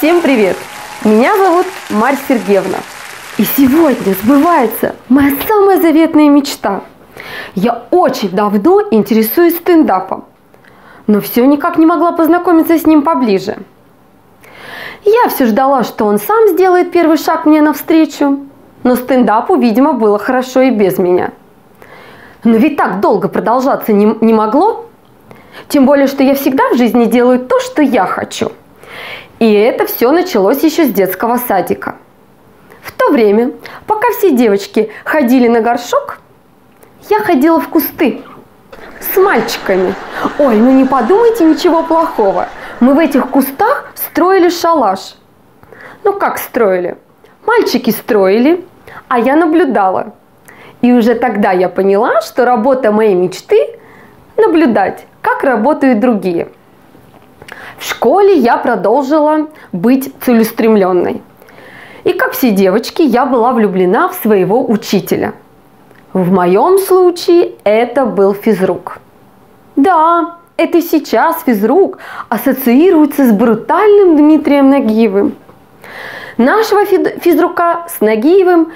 Всем привет! Меня зовут Марь Сергеевна. И сегодня сбывается моя самая заветная мечта. Я очень давно интересуюсь стендапом, но все никак не могла познакомиться с ним поближе. Я все ждала, что он сам сделает первый шаг мне навстречу, но стендапу, видимо, было хорошо и без меня. Но ведь так долго продолжаться не, не могло. Тем более, что я всегда в жизни делаю то, что я хочу. И это все началось еще с детского садика. В то время, пока все девочки ходили на горшок, я ходила в кусты с мальчиками. Ой, ну не подумайте ничего плохого. Мы в этих кустах строили шалаш. Ну как строили? Мальчики строили, а я наблюдала. И уже тогда я поняла, что работа моей мечты – наблюдать, как работают другие. В школе я продолжила быть целеустремленной. И как все девочки, я была влюблена в своего учителя. В моем случае это был физрук. Да, это сейчас физрук ассоциируется с брутальным Дмитрием Нагиевым. Нашего физрука с Нагиевым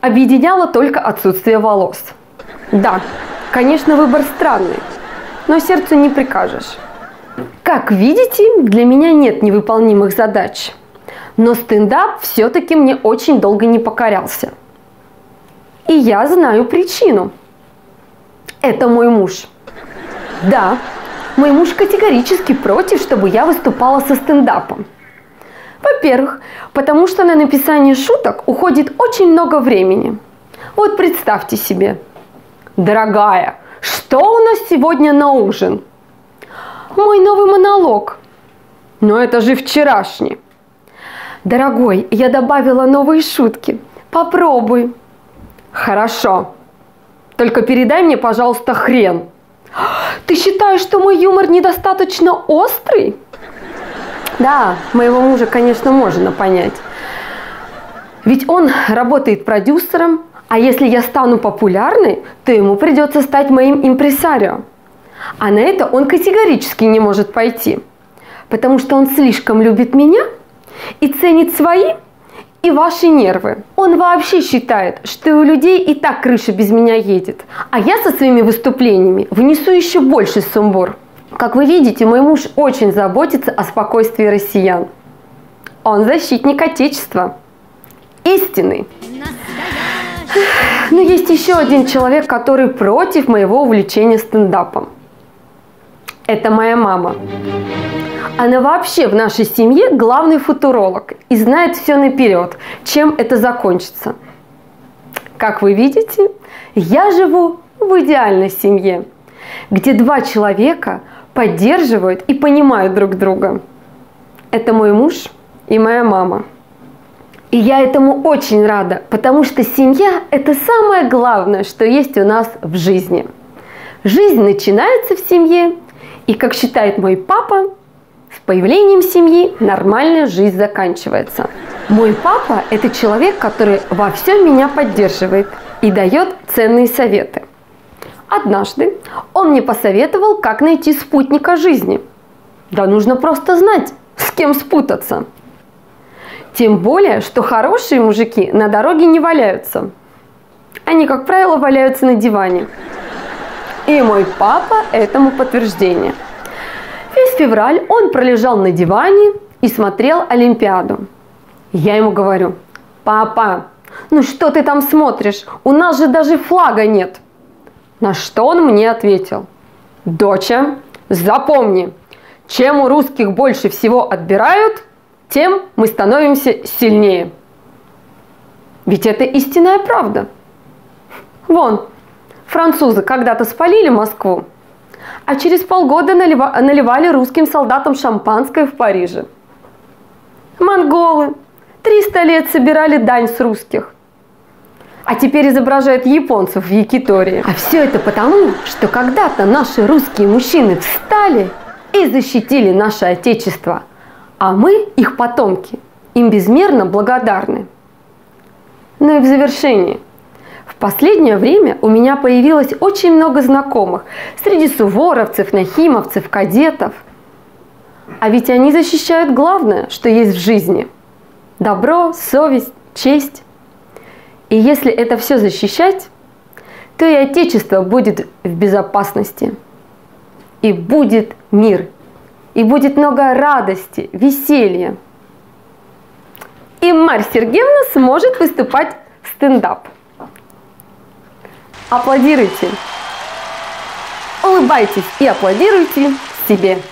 объединяло только отсутствие волос. Да, конечно, выбор странный, но сердцу не прикажешь. Как видите, для меня нет невыполнимых задач. Но стендап все-таки мне очень долго не покорялся. И я знаю причину. Это мой муж. Да, мой муж категорически против, чтобы я выступала со стендапом. Во-первых, потому что на написание шуток уходит очень много времени. Вот представьте себе. Дорогая, что у нас сегодня на ужин? Мой новый монолог. Но это же вчерашний. Дорогой, я добавила новые шутки. Попробуй. Хорошо. Только передай мне, пожалуйста, хрен. Ты считаешь, что мой юмор недостаточно острый? Да, моего мужа, конечно, можно понять. Ведь он работает продюсером, а если я стану популярной, то ему придется стать моим импресарио. А на это он категорически не может пойти, потому что он слишком любит меня и ценит свои и ваши нервы. Он вообще считает, что у людей и так крыша без меня едет, а я со своими выступлениями внесу еще больше сумбур. Как вы видите, мой муж очень заботится о спокойствии россиян. Он защитник Отечества. Истинный. Но есть еще один человек, который против моего увлечения стендапом. Это моя мама. Она вообще в нашей семье главный футуролог и знает все наперед, чем это закончится. Как вы видите, я живу в идеальной семье, где два человека – поддерживают и понимают друг друга. Это мой муж и моя мама. И я этому очень рада, потому что семья – это самое главное, что есть у нас в жизни. Жизнь начинается в семье, и, как считает мой папа, с появлением семьи нормальная жизнь заканчивается. Мой папа – это человек, который во всем меня поддерживает и дает ценные советы. Однажды он мне посоветовал, как найти спутника жизни. Да нужно просто знать, с кем спутаться. Тем более, что хорошие мужики на дороге не валяются. Они, как правило, валяются на диване. И мой папа этому подтверждение. Весь февраль он пролежал на диване и смотрел Олимпиаду. Я ему говорю, папа, ну что ты там смотришь? У нас же даже флага нет. На что он мне ответил, доча, запомни, чем у русских больше всего отбирают, тем мы становимся сильнее. Ведь это истинная правда. Вон, французы когда-то спалили Москву, а через полгода наливали русским солдатам шампанское в Париже. Монголы 300 лет собирали дань с русских а теперь изображают японцев в Якитории. А все это потому, что когда-то наши русские мужчины встали и защитили наше Отечество, а мы, их потомки, им безмерно благодарны. Ну и в завершении. Последнее время у меня появилось очень много знакомых среди суворовцев, нахимовцев, кадетов. А ведь они защищают главное, что есть в жизни. Добро, совесть, честь. И если это все защищать, то и Отечество будет в безопасности. И будет мир. И будет много радости, веселья. И Марь Сергеевна сможет выступать в стендап. Аплодируйте. Улыбайтесь и аплодируйте себе.